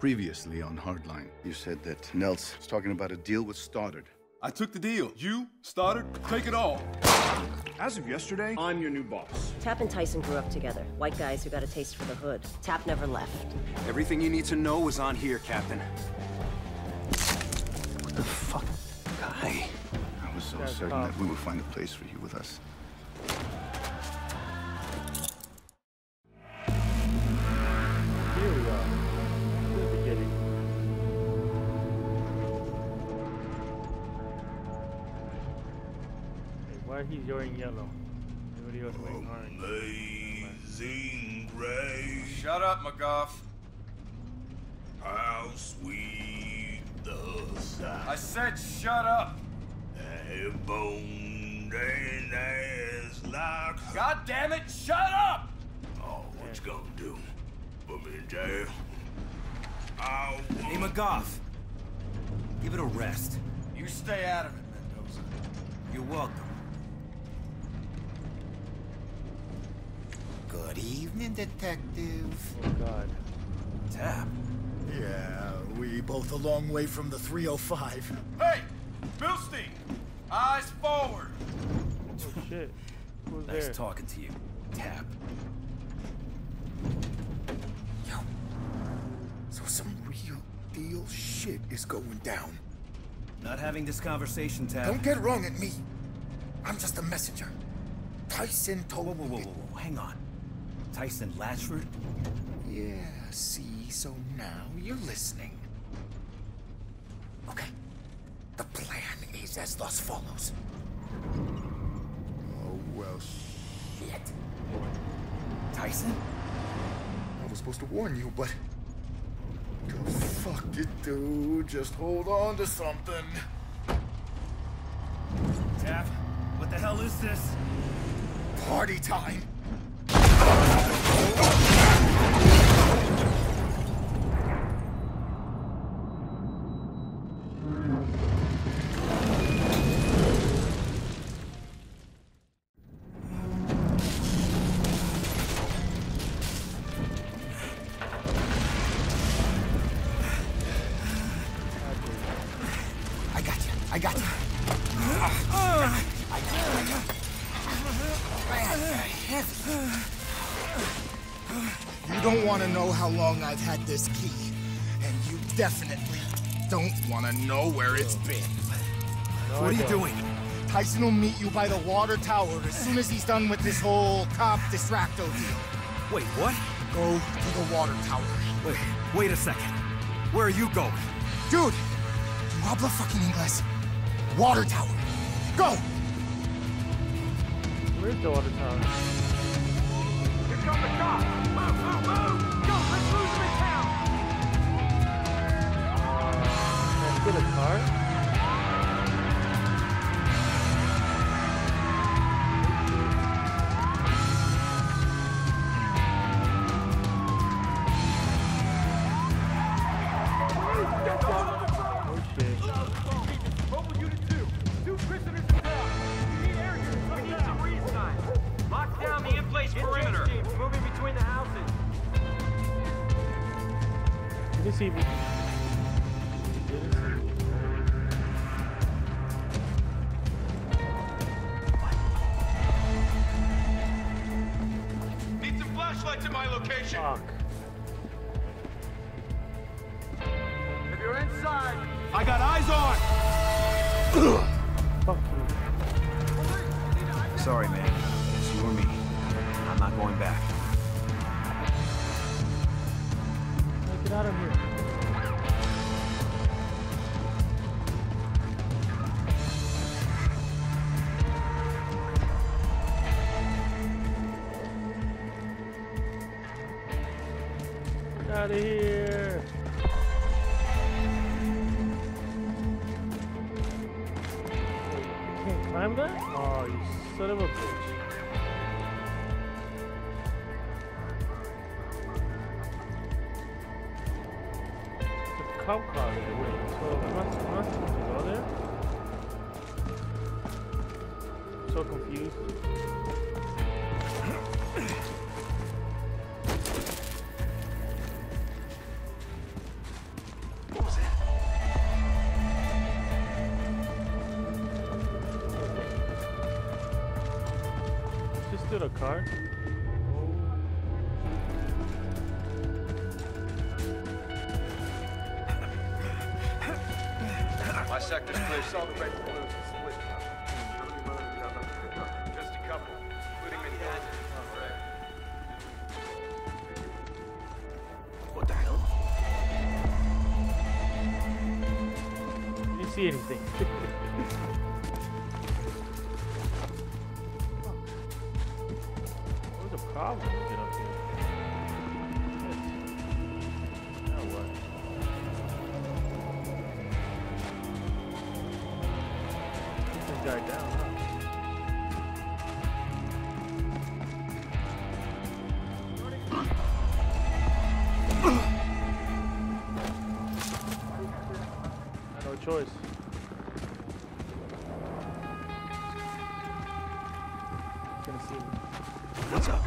Previously on Hardline, you said that Nels was talking about a deal with Stoddard. I took the deal. You, Stoddard, take it all. As of yesterday, I'm your new boss. Tap and Tyson grew up together. White guys who got a taste for the hood. Tap never left. Everything you need to know is on here, Captain. What the fuck, guy? I was so certain that we would find a place for you with us. Why he's wearing yellow? Everybody else wearing orange. Amazing grace, Shut up, McGough. how sweet the sound. I said shut up. A bone and ass like. God damn it, shut up! Oh, what you gonna do? Put me in jail? I Hey, want McGough. Give it a rest. You stay out of it, Mendoza. You're welcome. Good evening, Detective. Oh god. Tap. Yeah, we both a long way from the 305. Hey, Milstein! Eyes forward! Oh shit. Who's Nice there? talking to you, Tap. Yo, so some real deal shit is going down. Not having this conversation, Tap. Don't get wrong at me. I'm just a messenger. Tyson told Whoa, whoa, whoa, whoa, whoa, hang on. Tyson Latchford? Yeah, see, so now you're listening. Okay. The plan is as thus follows. Oh, well, shit. Tyson? I was supposed to warn you, but. Oh, fuck it, dude. Just hold on to something. Tap, what the hell is this? Party time. Heavy. You don't want to know how long I've had this key, and you definitely don't want to know where it's been. No, What are you doing? Tyson will meet you by the water tower as soon as he's done with this whole cop distracto deal. Wait, what? Go to the water tower. Wait, wait a second. Where are you going? Dude, you habla fucking English. Water tower. Go! Where's the water tower? Here come the cops! Move, move, move! Go, let's lose them in town! Let's get a car. You see if Need some flashlights at my location. Fuck. If you're inside, I got eyes on. Fuck you. Sorry, man. It's you or me. I'm not going back. Get out of here. Can't climb that? Oh, you son of a bitch. The cop car got a car? My sector's clear. Celebrate the blues and split. Just a couple, including Manhattan. What the hell? Didn't see anything. problem to get up here? Guy down, huh? No choice. Gonna see me. What's up?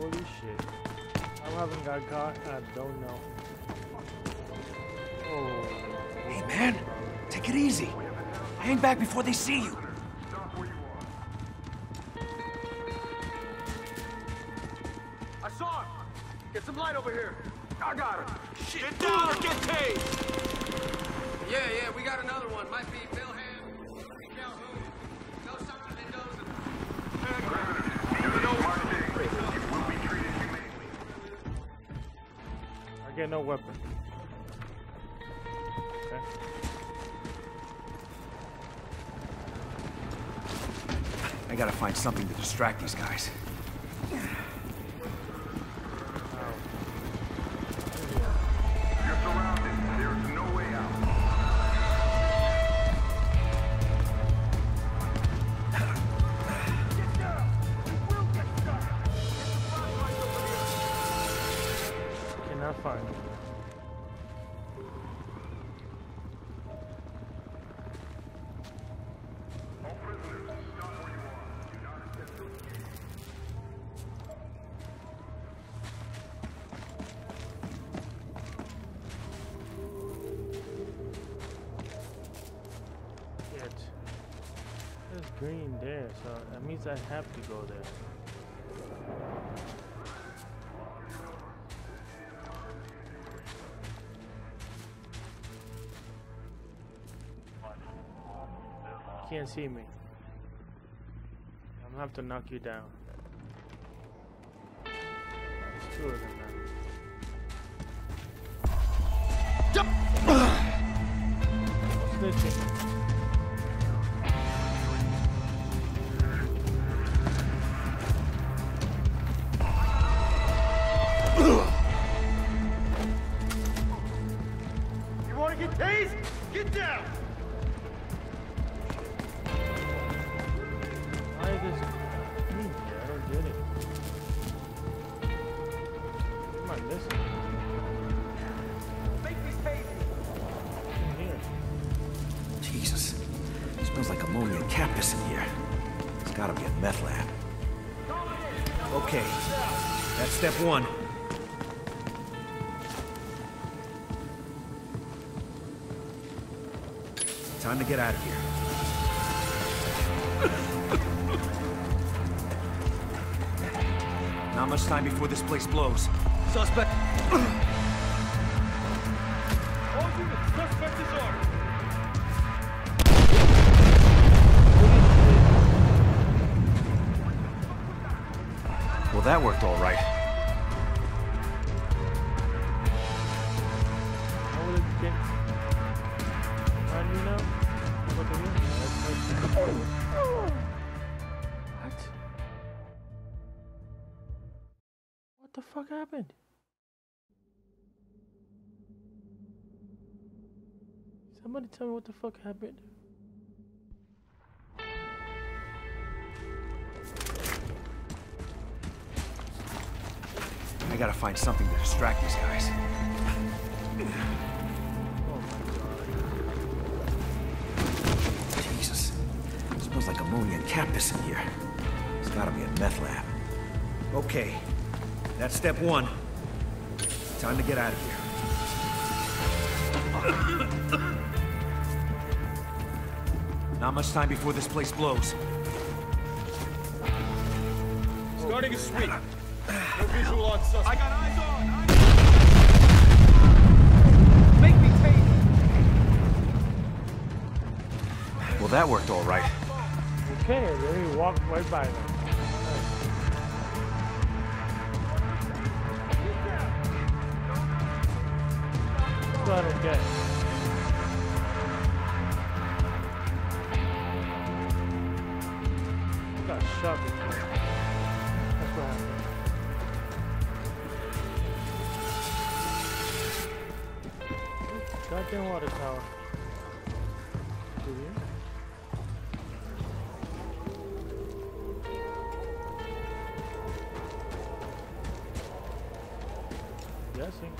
Holy shit. I haven't got caught. I don't know. Oh. Hey, man. Take it easy. Hang back before they see you. Get some light over here. I got him. Shit. Get down or get tased. Yeah, yeah, we got another one. Might be Bill Ham, Henry Calhoun. Know Sergeant Mendoza. I get no weapon. Okay. I gotta find something to distract these guys. Cannot find him. Shit. Green there, so that means I have to go there. Can't see me. I'm gonna have to knock you down. There's two of them That's step one. Time to get out of here. Not much time before this place blows. Suspect. Well, that worked all right. What? What the fuck happened? Somebody tell me what the fuck happened. I gotta find something to distract these guys. Jesus. Smells like ammonia and cactus in here. It's gotta be a meth lab. Okay, that's step one. Time to get out of here. Not much time before this place blows. Starting a sweep. No visual on suspect. I got eyes on. Make me take Well, that worked all right. Okay, then he walked right by them. And get. Got shot. That's what happened. Goddamn water tower. Did you? Guessing.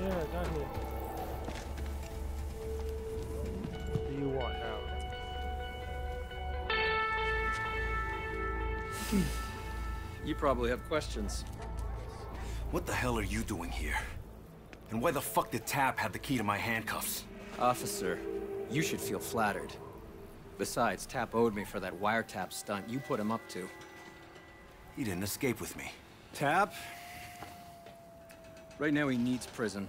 Yeah, I got here. You probably have questions. What the hell are you doing here? And why the fuck did Tap have the key to my handcuffs? Officer, you should feel flattered. Besides, Tap owed me for that wiretap stunt you put him up to. He didn't escape with me. Tap? Right now he needs prison.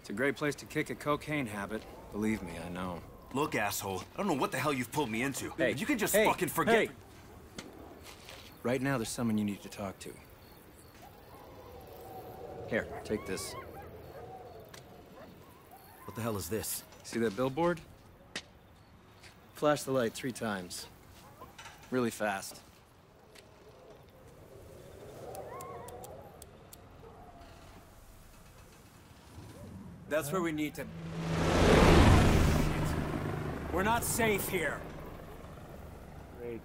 It's a great place to kick a cocaine habit. Believe me, I know. Look, asshole, I don't know what the hell you've pulled me into. Hey, but you can just hey, fucking forget. hey. Right now there's someone you need to talk to. Here, take this. What the hell is this? See that billboard? Flash the light three times. Really fast. That's where we need to... We're not safe here. Great.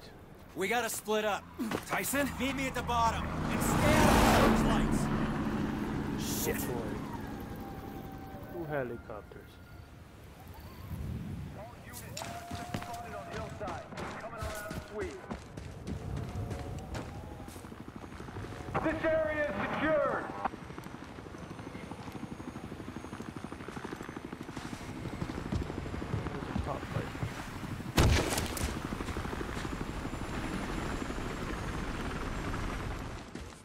We gotta split up. Tyson? Meet me at the bottom. And stay out of those lights. Shit. Boy. Two helicopters. This area is secured. There's a top right.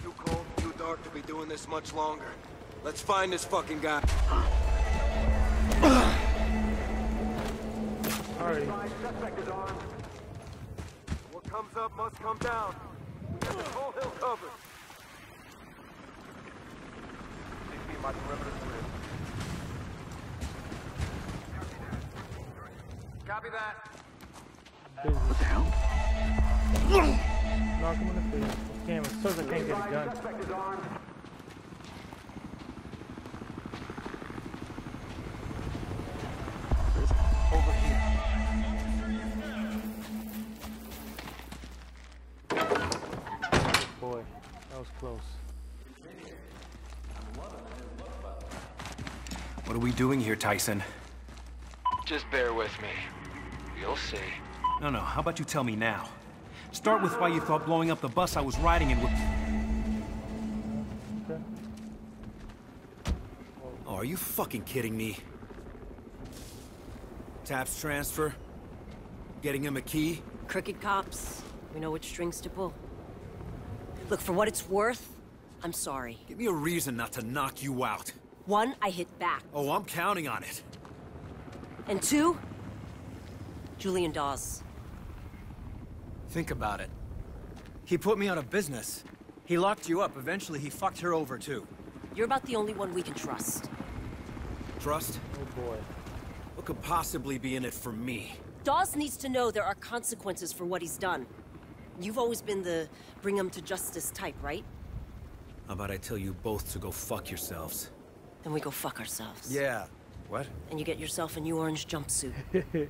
Too cold, too dark to be doing this much longer. Let's find this fucking guy. Alright. Suspect is armed. What comes up must come down. We got the whole hill covered. Take me my perimeter grid. Copy that. What the hell? Knock him in the face. Camera. Says I can't get a gun. Boy, that was close. What are we doing here, Tyson? Just bear with me. You'll see. No, no, how about you tell me now? Start with why you thought blowing up the bus I was riding in would... Okay. Oh, are you fucking kidding me? Taps transfer? Getting him a key? Crooked cops. We know which strings to pull. Look, for what it's worth, I'm sorry. Give me a reason not to knock you out. One, I hit back. Oh, I'm counting on it. And two, Julian Dawes. Think about it. He put me out of business. He locked you up. Eventually, he fucked her over, too. You're about the only one we can trust. Trust? Oh boy. What could possibly be in it for me? Dawes needs to know there are consequences for what he's done. You've always been the bring him to justice type, right? How about I tell you both to go fuck yourselves? Then we go fuck ourselves. Yeah. What? And you get yourself a new orange jumpsuit.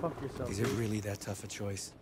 Fuck yourself. Is it really that tough a choice?